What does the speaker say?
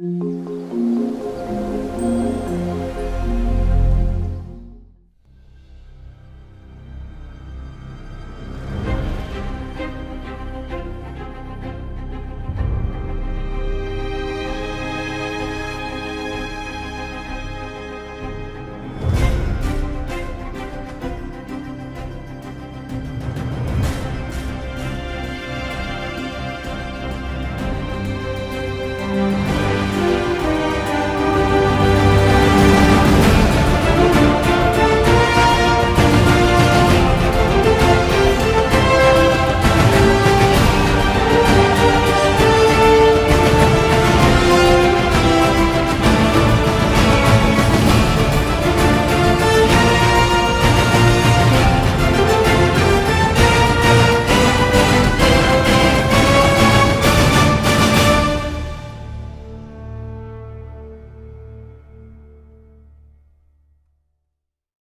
Mm-hmm.